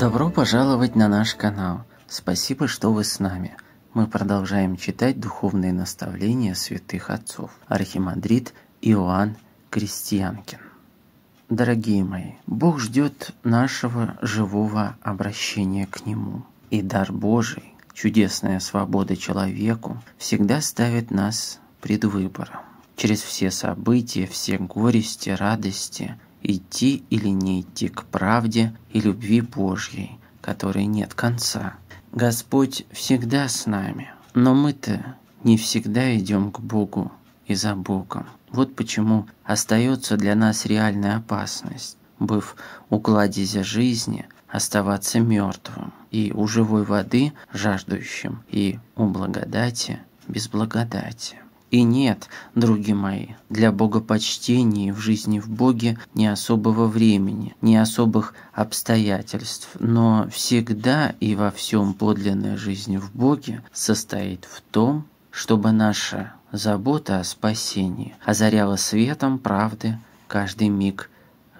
Добро пожаловать на наш канал. Спасибо, что вы с нами. Мы продолжаем читать духовные наставления святых отцов. Архимандрит Иоанн Крестьянкин. Дорогие мои, Бог ждет нашего живого обращения к Нему. И дар Божий, чудесная свобода человеку, всегда ставит нас пред выбором. Через все события, все горести, радости – идти или не идти к правде и любви Божьей, которой нет конца. Господь всегда с нами, но мы-то не всегда идем к Богу и за Богом. Вот почему остается для нас реальная опасность, быв у кладезя жизни, оставаться мертвым, и у живой воды жаждущим, и у благодати без благодати. И нет, други мои, для богопочтения в жизни в Боге не особого времени, не особых обстоятельств, но всегда и во всем подлинная жизнь в Боге состоит в том, чтобы наша забота о спасении озаряла светом правды каждый миг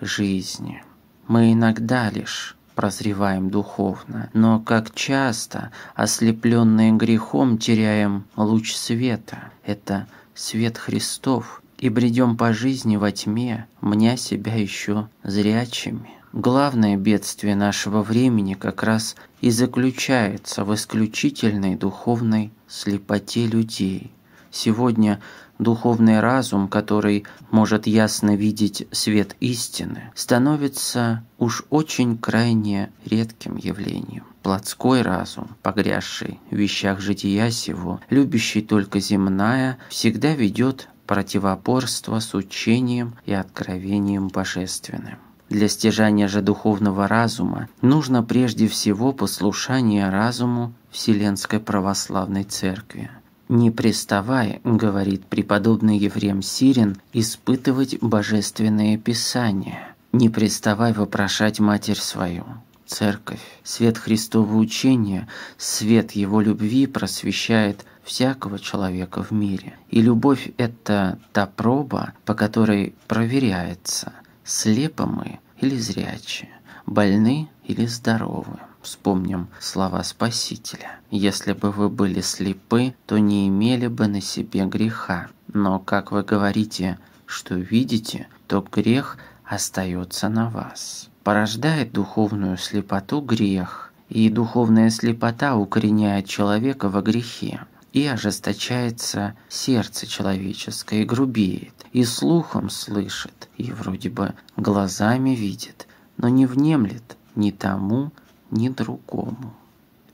жизни. Мы иногда лишь прозреваем духовно, но как часто, ослепленные грехом, теряем луч света. Это свет Христов, и бредем по жизни во тьме, меня себя еще зрячими. Главное бедствие нашего времени как раз и заключается в исключительной духовной слепоте людей. Сегодня духовный разум, который может ясно видеть свет истины, становится уж очень крайне редким явлением. Плотской разум, погрязший в вещах жития сего, любящий только земная, всегда ведет противоборство с учением и откровением божественным. Для стяжания же духовного разума нужно прежде всего послушание разуму Вселенской Православной Церкви – «Не приставай, — говорит преподобный Ефрем Сирин, — испытывать божественные писания. Не приставай вопрошать Матерь свою, Церковь, свет Христова учения, свет Его любви просвещает всякого человека в мире. И любовь – это та проба, по которой проверяется, слепы мы или зрячие, больны или здоровы. Вспомним слова Спасителя. «Если бы вы были слепы, то не имели бы на себе греха. Но, как вы говорите, что видите, то грех остается на вас». Порождает духовную слепоту грех, и духовная слепота укореняет человека во грехе и ожесточается сердце человеческое и грубеет, и слухом слышит, и вроде бы глазами видит, но не внемлет ни тому, ни другому.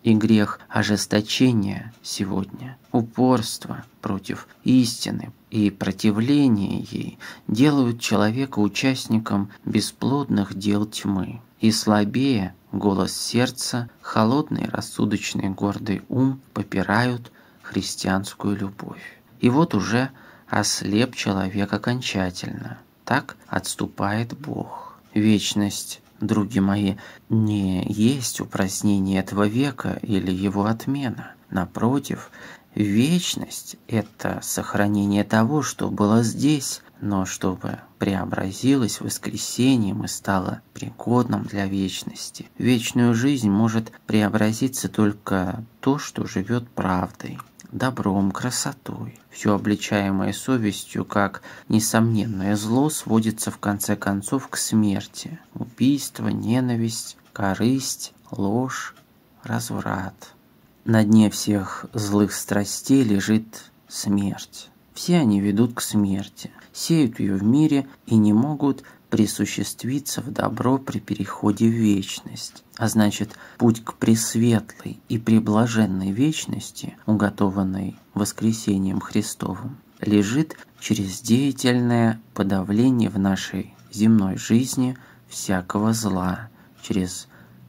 И грех ожесточения сегодня, упорство против истины и противление ей делают человека участником бесплодных дел тьмы. И слабее голос сердца, холодный, рассудочный, гордый ум попирают христианскую любовь. И вот уже ослеп человек окончательно. Так отступает Бог. Вечность други мои, не есть упразднение этого века или его отмена. Напротив, вечность – это сохранение того, что было здесь, но чтобы преобразилось воскресением и стало пригодным для вечности. вечную жизнь может преобразиться только то, что живет правдой добром, красотой. Все обличаемое совестью, как несомненное зло, сводится в конце концов к смерти. Убийство, ненависть, корысть, ложь, разврат. На дне всех злых страстей лежит смерть. Все они ведут к смерти, сеют ее в мире и не могут присуществиться в добро при переходе в вечность, а значит, путь к пресветлой и преблаженной вечности, уготованной воскресением Христовым, лежит через деятельное подавление в нашей земной жизни всякого зла, через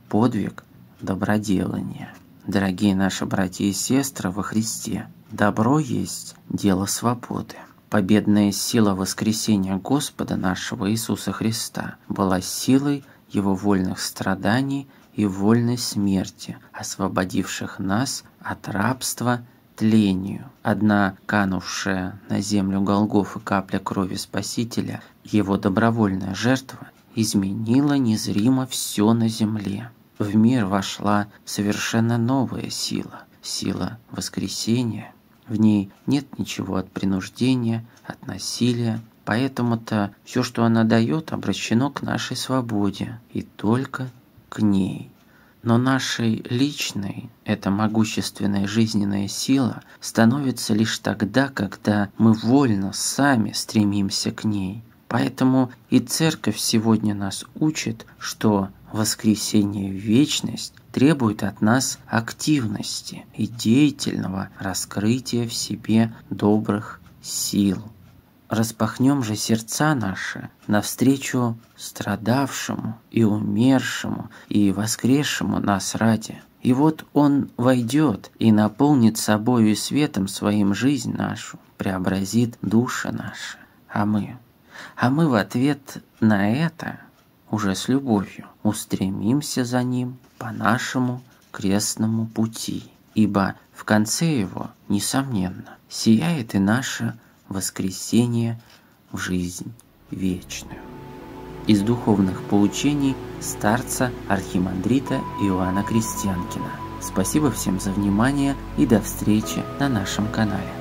подвиг доброделания. Дорогие наши братья и сестры во Христе, добро есть дело свободы. Победная сила воскресения Господа нашего Иисуса Христа была силой Его вольных страданий и вольной смерти, освободивших нас от рабства тлению. Одна канувшая на землю Голгофа капля крови Спасителя, Его добровольная жертва, изменила незримо все на земле. в мир вошла совершенно новая сила, сила воскресения. В ней нет ничего от принуждения, от насилия, поэтому-то все, что она дает, обращено к нашей свободе и только к ней. Но нашей личной эта могущественная жизненная сила становится лишь тогда, когда мы вольно сами стремимся к ней. Поэтому и церковь сегодня нас учит, что воскресение в вечность требует от нас активности и деятельного раскрытия в себе добрых сил. Распахнем же сердца наши навстречу страдавшему и умершему и воскресшему нас ради. И вот Он войдет и наполнит собою и светом своим жизнь нашу, преобразит души наши. А мы? А мы в ответ на это уже с любовью устремимся за Ним по нашему крестному пути, ибо в конце его, несомненно, сияет и наше воскресение в жизнь вечную. Из духовных поучений старца архимандрита Иоанна Крестьянкина. Спасибо всем за внимание и до встречи на нашем канале.